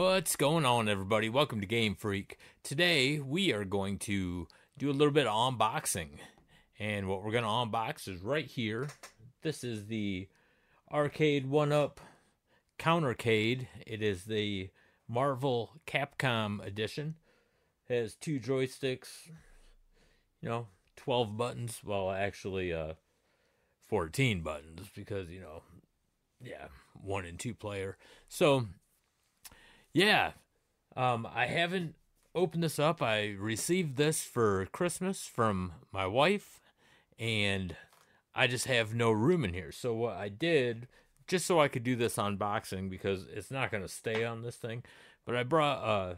What's going on, everybody? Welcome to Game Freak. Today, we are going to do a little bit of unboxing. And what we're going to unbox is right here. This is the Arcade 1 Up Countercade. It is the Marvel Capcom edition. It has two joysticks, you know, 12 buttons. Well, actually, uh, 14 buttons because, you know, yeah, one and two player. So, yeah, um, I haven't opened this up. I received this for Christmas from my wife, and I just have no room in here. So, what I did, just so I could do this unboxing, because it's not going to stay on this thing, but I brought uh,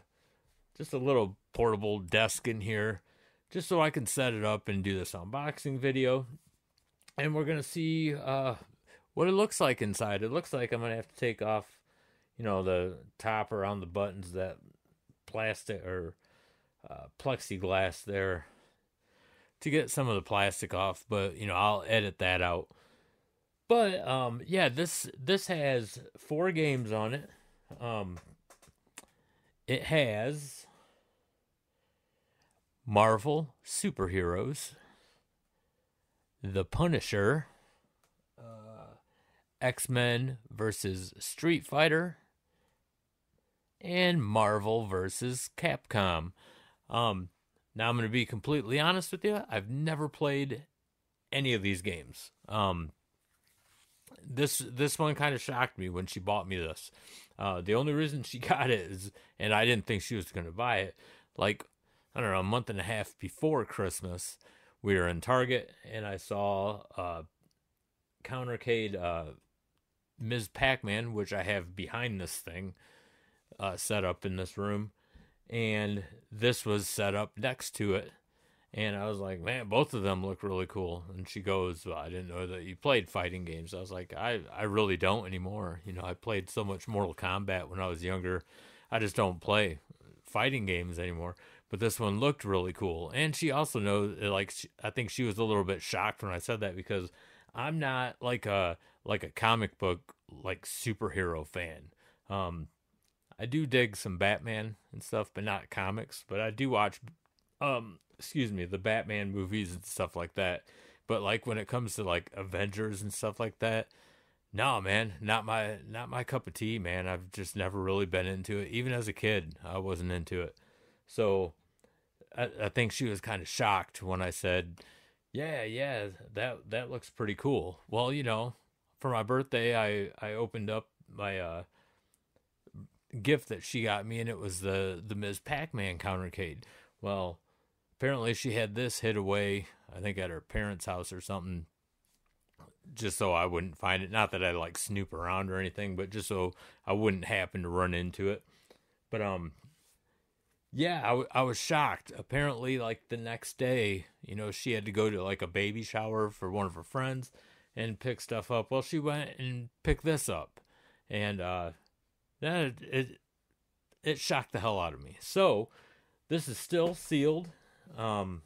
just a little portable desk in here just so I can set it up and do this unboxing video. And we're going to see uh, what it looks like inside. It looks like I'm going to have to take off, you know, the top around the buttons, that plastic or uh, plexiglass there to get some of the plastic off, but you know, I'll edit that out. But um yeah, this this has four games on it. Um it has Marvel Superheroes, The Punisher, uh, X Men versus Street Fighter, and Marvel versus Capcom. Um, now I'm going to be completely honest with you. I've never played any of these games. Um, this this one kind of shocked me when she bought me this. Uh, the only reason she got it is, and I didn't think she was going to buy it. Like I don't know, a month and a half before Christmas, we were in Target and I saw uh, Countercade uh, Ms. Pac Man, which I have behind this thing uh, set up in this room. And this was set up next to it. And I was like, man, both of them look really cool. And she goes, well, I didn't know that you played fighting games. I was like, I, I really don't anymore. You know, I played so much Mortal Kombat when I was younger. I just don't play fighting games anymore but this one looked really cool. And she also knows, like, she, I think she was a little bit shocked when I said that because I'm not like a like a comic book like superhero fan. Um, I do dig some Batman and stuff, but not comics. But I do watch, um, excuse me, the Batman movies and stuff like that. But like when it comes to like Avengers and stuff like that, no man, not my not my cup of tea, man. I've just never really been into it. Even as a kid, I wasn't into it. So I, I think she was kind of shocked when I said, "Yeah, yeah, that that looks pretty cool." Well, you know, for my birthday, I I opened up my uh gift that she got me, and it was the the Ms. Pac-Man countercade. Well, apparently she had this hid away, I think at her parents' house or something, just so I wouldn't find it. Not that I like snoop around or anything, but just so I wouldn't happen to run into it. But um, yeah, I, w- I was shocked. Apparently, like the next day, you know, she had to go to like a baby shower for one of her friends and pick stuff up. Well, she went and picked this up, and uh, that it it shocked the hell out of me. So this is still sealed. Um,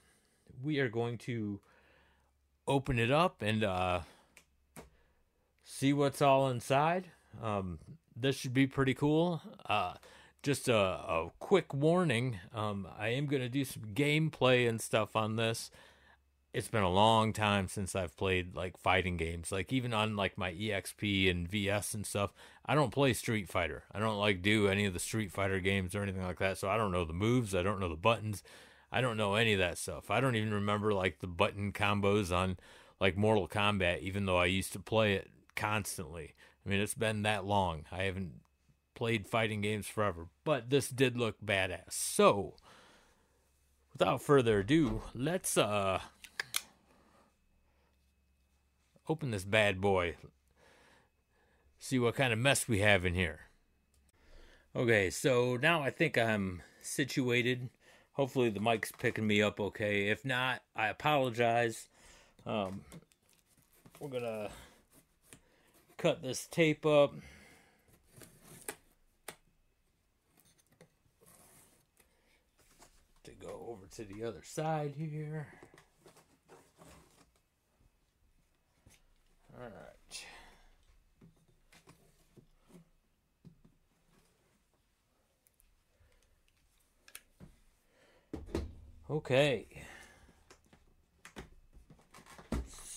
we are going to open it up and uh, see what's all inside. Um, this should be pretty cool. Uh, just a, a quick warning um, I am going to do some gameplay and stuff on this. It's been a long time since I've played like fighting games. Like even on like my EXP and VS and stuff, I don't play Street Fighter. I don't like do any of the Street Fighter games or anything like that. So I don't know the moves, I don't know the buttons. I don't know any of that stuff. I don't even remember like the button combos on like Mortal Kombat even though I used to play it constantly. I mean, it's been that long. I haven't played fighting games forever, but this did look badass. So, without further ado, let's uh open this bad boy. See what kind of mess we have in here. Okay, so now I think I'm situated. Hopefully the mic's picking me up okay. If not, I apologize. Um, we're gonna cut this tape up. to go over to the other side here. All right. Okay.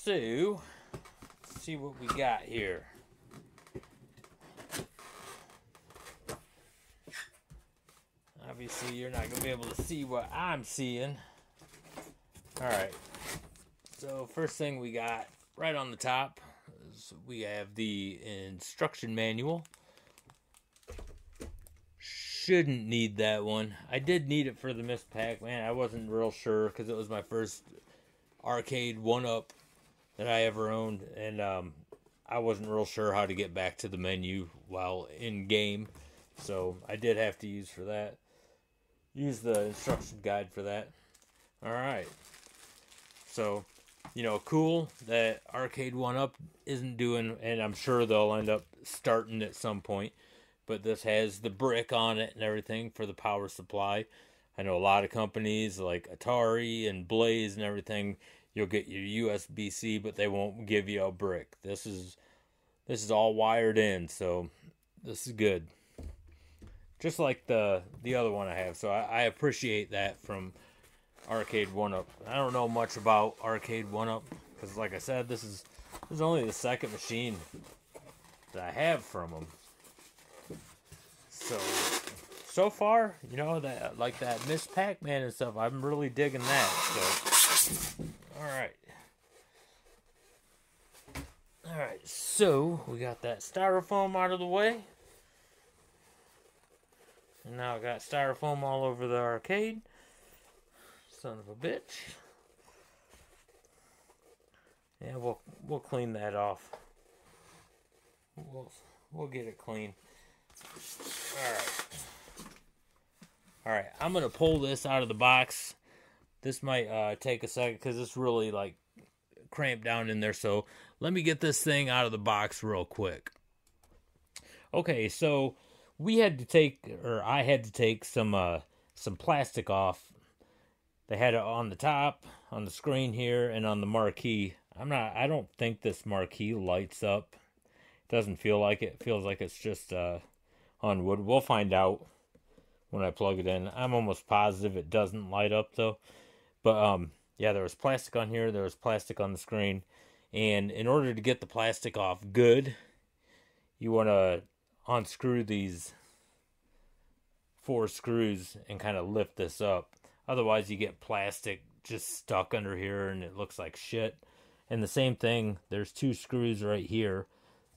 So, let's see what we got here. Obviously, you're not going to be able to see what I'm seeing. All right. So, first thing we got right on the top we have the instruction manual. Shouldn't need that one. I did need it for the Miss Pac Man. I wasn't real sure because it was my first arcade one up that I ever owned, and um, I wasn't real sure how to get back to the menu while in game, so I did have to use for that. Use the instruction guide for that. All right. So, you know, cool that Arcade One Up isn't doing, and I'm sure they'll end up starting at some point. But this has the brick on it and everything for the power supply. I know a lot of companies like Atari and Blaze and everything you'll get your USB C, but they won't give you a brick. This is this is all wired in, so this is good. Just like the the other one I have, so I, I appreciate that from Arcade One Up. I don't know much about Arcade One Up because, like I said, this is this is only the second machine that I have from them. So so far, you know that like that Miss Pac-Man and stuff, I'm really digging that. So Alright. Alright, so we got that styrofoam out of the way. And now I got styrofoam all over the arcade. Son of a bitch. Yeah, we'll we'll clean that off. We'll we'll get it clean. Alright. Alright, I'm gonna pull this out of the box this might uh, take a second because it's really like cramped down in there. So let me get this thing out of the box real quick. Okay, so we had to take, or I had to take some uh, some plastic off. They had it on the top, on the screen here, and on the marquee. I'm not. I don't think this marquee lights up. It doesn't feel like it. it feels like it's just uh, on wood. We'll find out when I plug it in. I'm almost positive it doesn't light up though. But um, yeah, there was plastic on here. There was plastic on the screen, and in order to get the plastic off good, you want to unscrew these four screws and kind of lift this up. Otherwise, you get plastic just stuck under here, and it looks like shit. And the same thing, there's two screws right here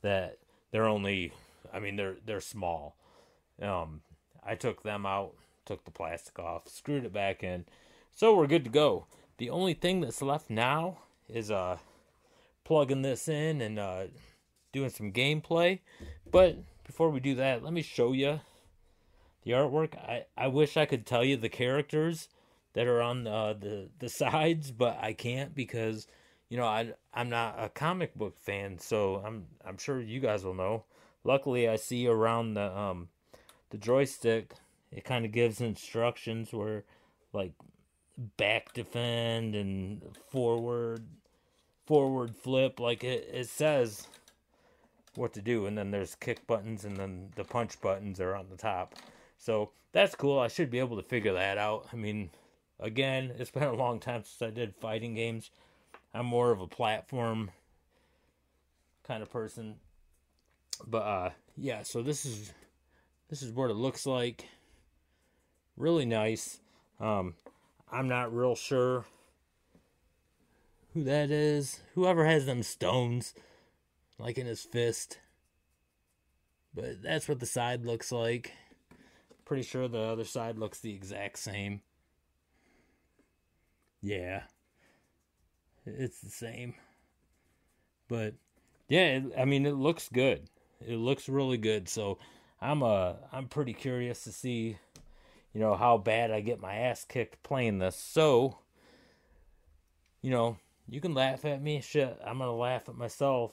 that they're only, I mean, they're they're small. Um, I took them out, took the plastic off, screwed it back in so we're good to go. The only thing that's left now is uh plugging this in and uh doing some gameplay. But before we do that, let me show you the artwork. I, I wish I could tell you the characters that are on uh, the the sides, but I can't because you know I I'm not a comic book fan, so I'm I'm sure you guys will know. Luckily, I see around the um the joystick, it kind of gives instructions where like back defend and forward forward flip like it, it says what to do and then there's kick buttons and then the punch buttons are on the top so that's cool i should be able to figure that out i mean again it's been a long time since i did fighting games i'm more of a platform kind of person but uh yeah so this is this is what it looks like really nice um I'm not real sure who that is. Whoever has them stones, like in his fist. But that's what the side looks like. Pretty sure the other side looks the exact same. Yeah. It's the same. But yeah, it, I mean it looks good. It looks really good. So I'm uh I'm pretty curious to see you know, how bad I get my ass kicked playing this. So, you know, you can laugh at me. Shit, I'm going to laugh at myself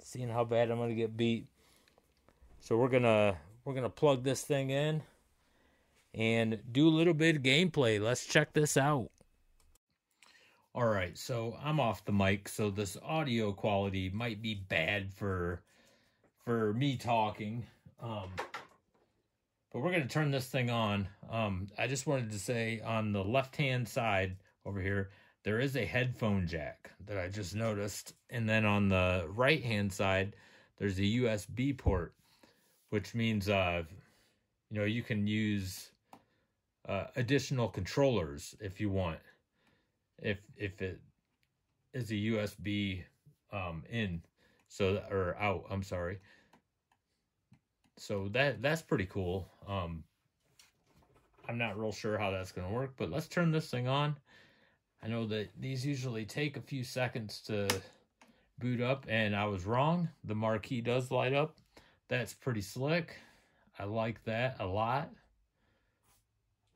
seeing how bad I'm going to get beat. So we're going to we're going to plug this thing in and do a little bit of gameplay. Let's check this out. All right, so I'm off the mic, so this audio quality might be bad for for me talking. Um but we're going to turn this thing on. Um, I just wanted to say on the left hand side over here, there is a headphone jack that I just noticed. And then on the right hand side, there's a USB port, which means, uh, you know, you can use uh, additional controllers if you want. If, if it is a USB um, in, so, or out, I'm sorry so that that's pretty cool. Um, I'm not real sure how that's to work, but let's turn this thing on. I know that these usually take a few seconds to boot up, and I was wrong. The marquee does light up. That's pretty slick. I like that a lot.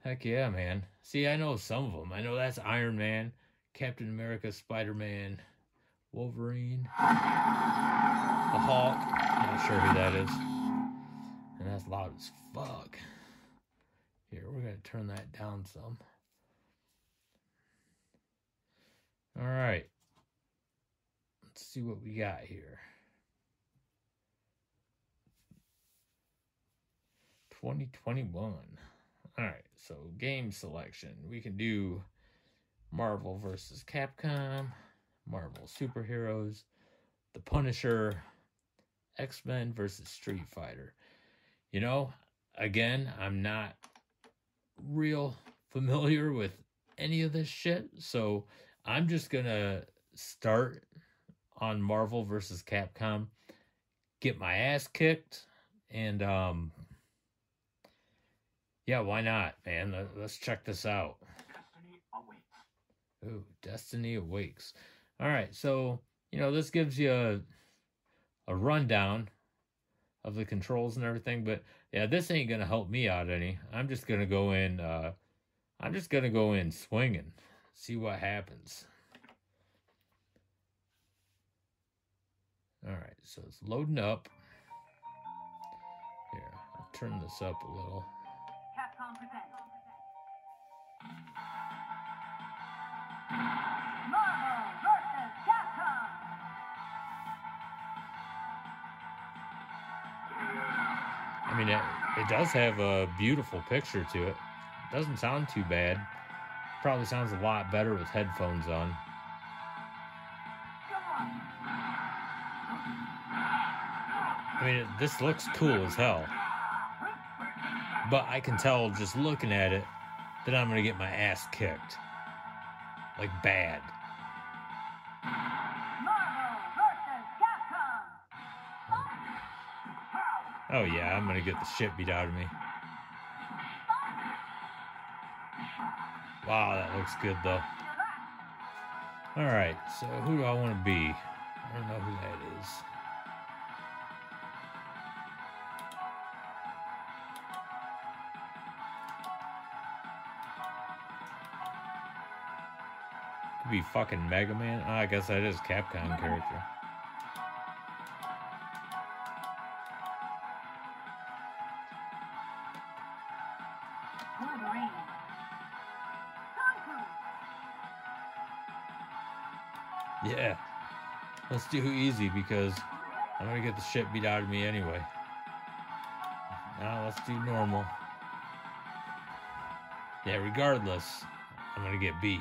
Heck yeah, man. See, I know some of them. I know that's Iron Man, Captain America, Spider Man, Wolverine, the Hulk. Not sure who that is. And that's loud as fuck. Here, we're going to turn that down some. All right. Let's see what we got here. 2021. All right, so game selection. We can do Marvel versus Capcom, Marvel superheroes, The Punisher, X Men versus Street Fighter. You know, again, I'm not real familiar with any of this shit, so I'm just gonna start on Marvel versus Capcom, get my ass kicked, and um, yeah, why not, man? Let's check this out. Destiny awakes. Ooh, Destiny awakes. All right, so you know this gives you a, a rundown of the controls and everything. But yeah, this ain't gonna help me out any. I'm just gonna go in. Uh, I'm just gonna go in swinging, see what happens. All right, so it's loading up. Here, I'll turn this up a little. Capcom. I mean, it, it does have a beautiful picture to it. Doesn't sound too bad. Probably sounds a lot better with headphones on. I mean, this looks cool as hell. But I can tell just looking at it that I'm going to get my ass kicked. Like bad. Oh yeah, I'm gonna get the shit beat out of me. Wow, that looks good though. Alright, so who do I want to be? I don't know who that is. Be fucking Mega Man. Oh, I guess that is Capcom character. Yeah. Let's do easy because I'm to get the shit beat out of me anyway. Now let's do normal. Yeah, regardless, I'm to get beat.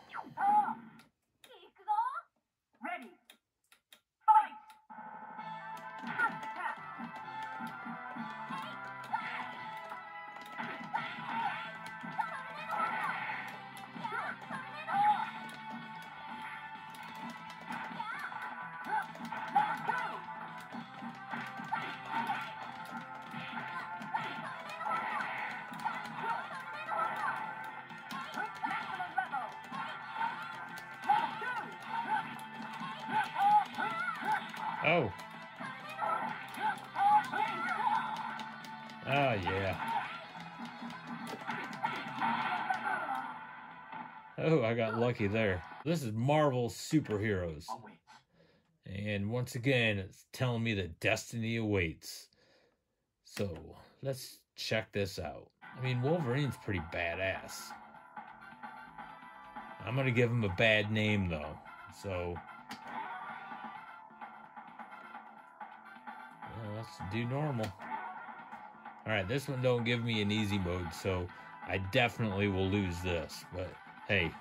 Oh, yeah. Oh, I got lucky there. This is Marvel Superheroes. And once again, it's telling me that destiny awaits. So, let's check this out. I mean, Wolverine's pretty badass. I'm going to give him a bad name, though. So, let's do normal. All right, this one don't give me an easy mode, so I definitely will lose this. But hey,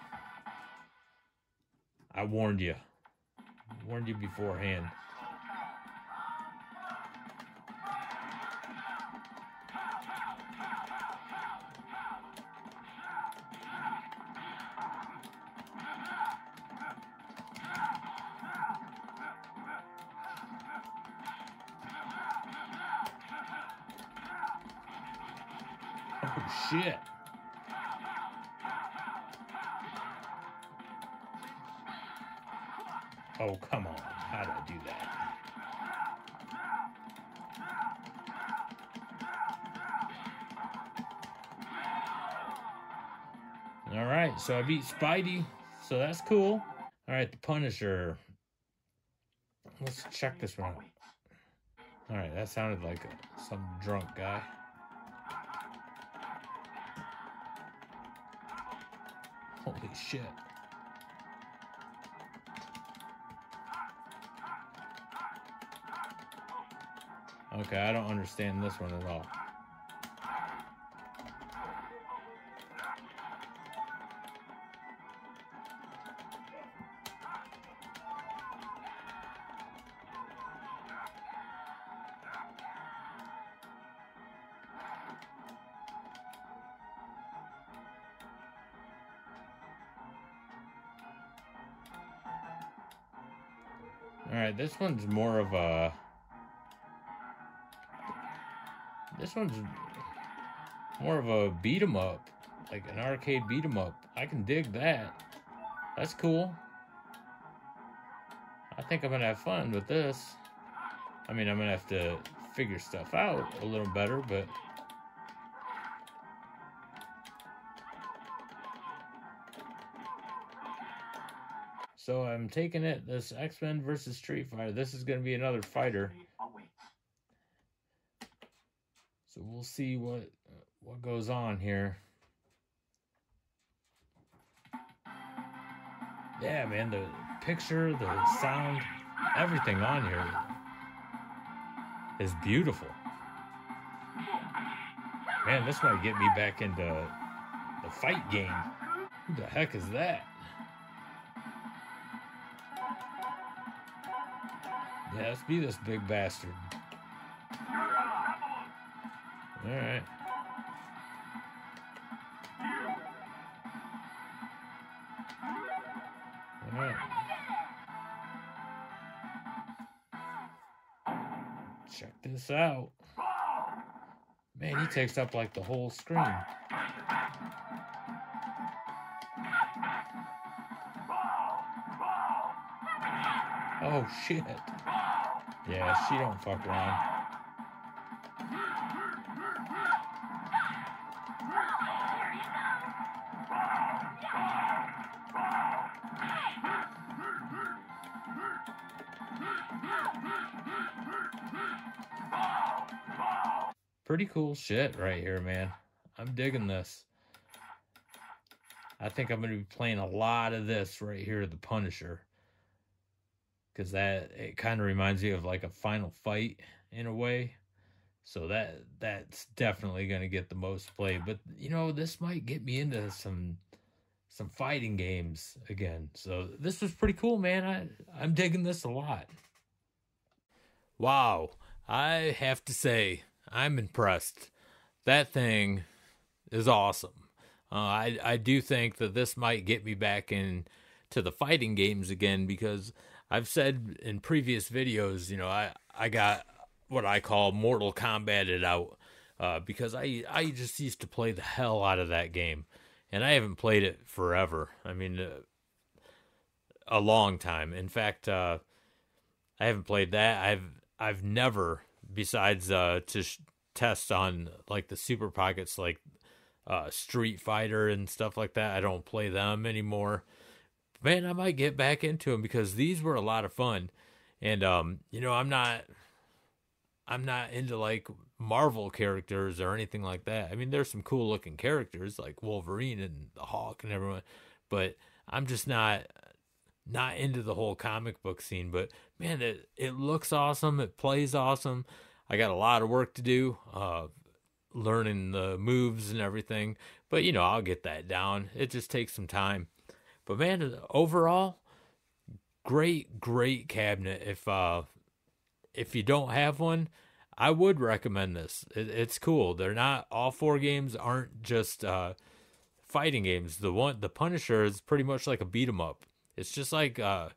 I warned you. I warned you beforehand. Oh shit. Oh, come on. How did I do that? All right, so I beat Spidey, so that's cool. All right, the Punisher. Let's check this one out. All right, that sounded like a, some drunk guy. Holy shit. Okay, I don't understand this one at all. This one's more of a. This one's more of a beat 'em up, like an arcade beat 'em up. I can dig that. That's cool. I think I'm gonna have fun with this. I mean, I'm gonna have to figure stuff out a little better, but. So I'm taking it this X Men versus Street Fighter. This is going to be another fighter. So we'll see what uh, what goes on here. Yeah, man, the picture, the sound, everything on here is beautiful. Man, this might get me back into the fight game. Who the heck is that? Yeah, let's be this big bastard. Alright. Alright. Check this out. Man, he takes up like the whole screen. Oh shit. Yeah, she don't fuck around. Pretty cool shit right here, man. I'm digging this. I think I'm going to be playing a lot of this right here, The Punisher because that it kind of reminds me of like a final fight in a way. So that that's definitely going to get the most play but you know this might get me into some some fighting games again. So this was pretty cool man. I i'm digging this a lot. Wow. I have to say i'm impressed. That thing is awesome. Uh, i i do think that this might get me back in to the fighting games again because I've said in previous videos, you know, I I got what I call Mortal Kombated out uh, because I I just used to play the hell out of that game, and I haven't played it forever. I mean, uh, a long time. In fact, uh, I haven't played that. I've I've never, besides uh, to sh- test on like the Super Pockets, like uh, Street Fighter and stuff like that. I don't play them anymore man, I might get back into them because these were a lot of fun. And um, you know, I'm not I'm not into like Marvel characters or anything like that. I mean, there's some cool looking characters like Wolverine and the Hawk and everyone, but I'm just not not into the whole comic book scene. But man, it it looks awesome. It plays awesome. I got a lot of work to do. Uh, learning the moves and everything. But you know, I'll get that down. It just takes some time. But man, overall, great, great cabinet. If uh, if you don't have one, I would recommend this. It, it's cool. They're not all four games aren't just uh, fighting games. The one, the Punisher is pretty much like a beat 'em up. It's just like uh,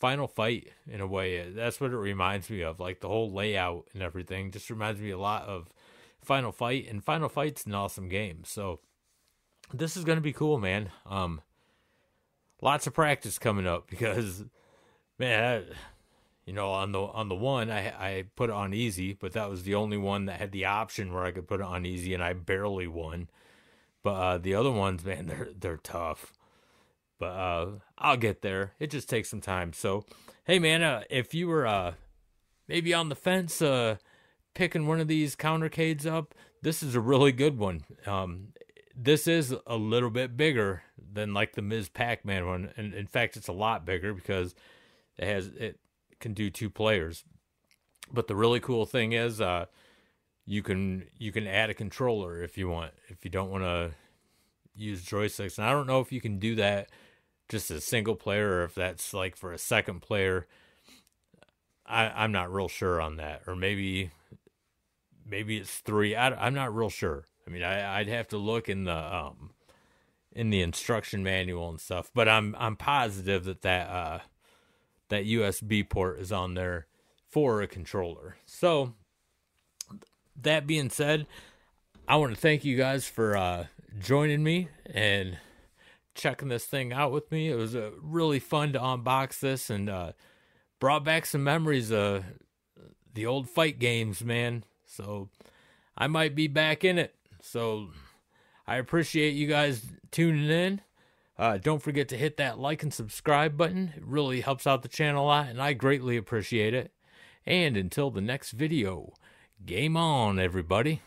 Final Fight in a way. That's what it reminds me of. Like the whole layout and everything just reminds me a lot of Final Fight. And Final Fight's an awesome game. So this is gonna be cool, man. Um, lots of practice coming up because, man. I, you know, on the on the one, I I put it on easy, but that was the only one that had the option where I could put it on easy, and I barely won. But uh, the other ones, man, they're they're tough. But uh, I'll get there. It just takes some time. So, hey, man, uh, if you were uh, maybe on the fence, uh, picking one of these countercades up, this is a really good one. Um, this is a little bit bigger than like the Ms. Pac-Man one, and in fact, it's a lot bigger because it has it can do two players. But the really cool thing is, uh, you can you can add a controller if you want. If you don't want to use joysticks, and I don't know if you can do that just a single player or if that's like for a second player. I I'm not real sure on that, or maybe maybe it's three. I, I'm not real sure. I mean, I I'd have to look in the um in the instruction manual and stuff, but I'm I'm positive that that uh that USB port is on there for a controller. So, that being said, I want to thank you guys for uh, joining me and checking this thing out with me. It was uh, really fun to unbox this and uh, brought back some memories of the old fight games, man. So, I might be back in it. So, I appreciate you guys tuning in. Uh, don't forget to hit that like and subscribe button. It really helps out the channel a lot, and I greatly appreciate it. And until the next video, game on, everybody.